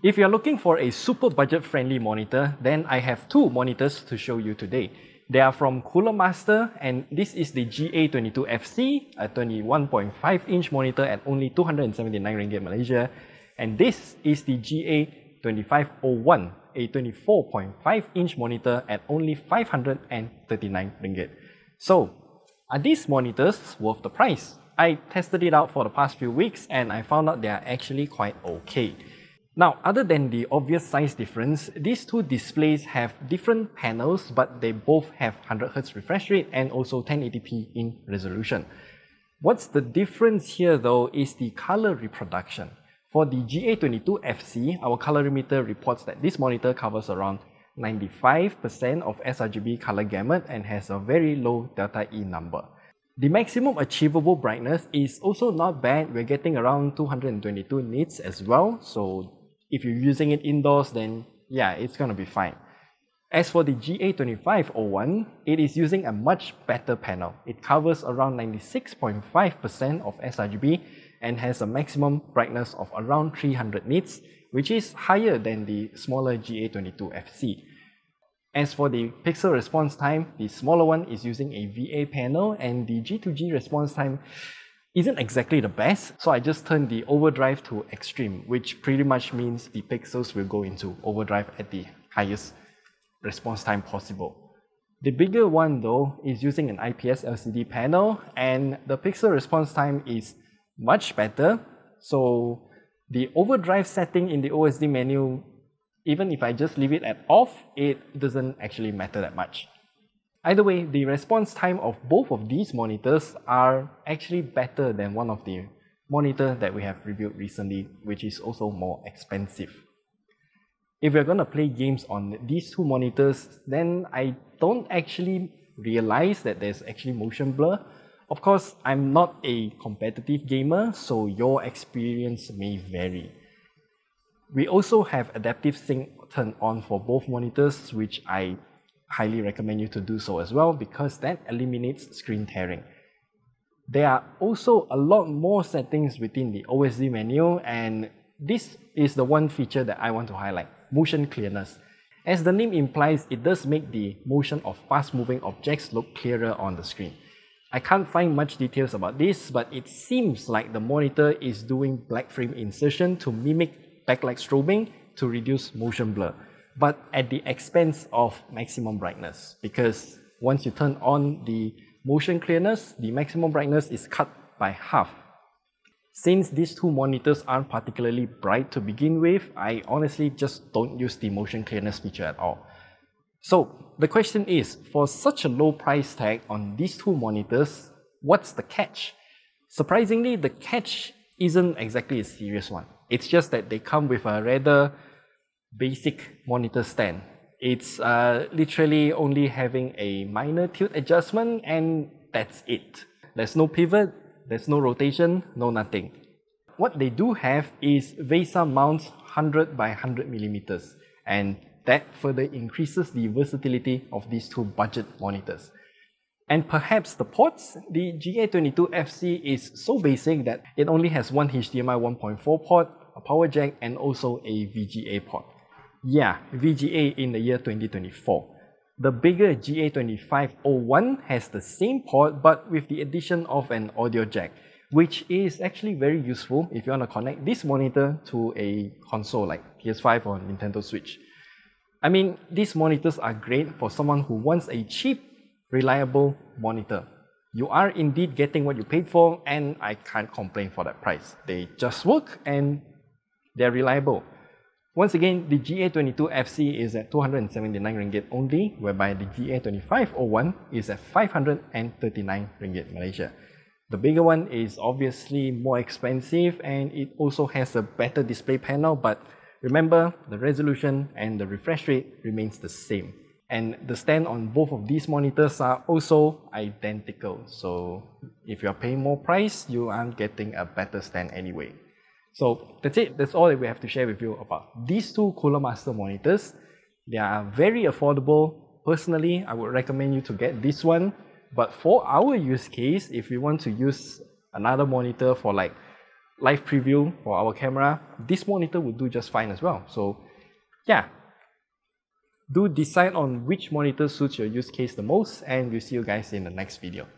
If you're looking for a super budget friendly monitor, then I have two monitors to show you today. They are from Cooler Master and this is the GA22FC, a 21.5 inch monitor at only 279 ringgit Malaysia. And this is the GA2501, a 24.5 inch monitor at only 539 ringgit. So, are these monitors worth the price? I tested it out for the past few weeks and I found out they are actually quite okay. Now, other than the obvious size difference, these two displays have different panels, but they both have 100Hz refresh rate and also 1080p in resolution. What's the difference here though is the color reproduction. For the GA22FC, our colorimeter reports that this monitor covers around 95% of sRGB color gamut and has a very low delta E number. The maximum achievable brightness is also not bad. We're getting around 222 nits as well, so if you're using it indoors, then yeah, it's gonna be fine. As for the GA2501, it is using a much better panel. It covers around 96.5% of sRGB and has a maximum brightness of around 300 nits, which is higher than the smaller GA22FC. As for the pixel response time, the smaller one is using a VA panel and the G2G response time isn't exactly the best, so I just turned the overdrive to extreme, which pretty much means the pixels will go into overdrive at the highest response time possible. The bigger one though is using an IPS LCD panel and the pixel response time is much better. So the overdrive setting in the OSD menu, even if I just leave it at off, it doesn't actually matter that much. Either way, the response time of both of these monitors are actually better than one of the monitor that we have reviewed recently, which is also more expensive. If we're going to play games on these two monitors, then I don't actually realize that there's actually motion blur. Of course, I'm not a competitive gamer, so your experience may vary. We also have adaptive sync turned on for both monitors, which I highly recommend you to do so as well because that eliminates screen tearing. There are also a lot more settings within the OSD menu and this is the one feature that I want to highlight, motion clearness. As the name implies, it does make the motion of fast moving objects look clearer on the screen. I can't find much details about this, but it seems like the monitor is doing black frame insertion to mimic backlight strobing to reduce motion blur but at the expense of maximum brightness because once you turn on the motion clearness, the maximum brightness is cut by half. Since these two monitors aren't particularly bright to begin with, I honestly just don't use the motion clearness feature at all. So the question is, for such a low price tag on these two monitors, what's the catch? Surprisingly, the catch isn't exactly a serious one. It's just that they come with a rather basic monitor stand. It's uh, literally only having a minor tilt adjustment and that's it. There's no pivot, there's no rotation, no nothing. What they do have is VESA mounts 100 by 100 millimeters and that further increases the versatility of these two budget monitors. And perhaps the ports, the GA22FC is so basic that it only has one HDMI 1.4 port, a power jack and also a VGA port. Yeah, VGA in the year 2024. The bigger GA2501 has the same port but with the addition of an audio jack, which is actually very useful if you want to connect this monitor to a console like PS5 or Nintendo Switch. I mean, these monitors are great for someone who wants a cheap, reliable monitor. You are indeed getting what you paid for and I can't complain for that price. They just work and they're reliable. Once again, the GA22FC is at 279 ringgit only, whereby the GA2501 is at 539 ringgit Malaysia. The bigger one is obviously more expensive and it also has a better display panel, but remember the resolution and the refresh rate remains the same. And the stand on both of these monitors are also identical. So if you're paying more price, you aren't getting a better stand anyway. So that's it. That's all that we have to share with you about these two Cooler Master monitors. They are very affordable. Personally, I would recommend you to get this one. But for our use case, if we want to use another monitor for like live preview for our camera, this monitor would do just fine as well. So yeah, do decide on which monitor suits your use case the most and we'll see you guys in the next video.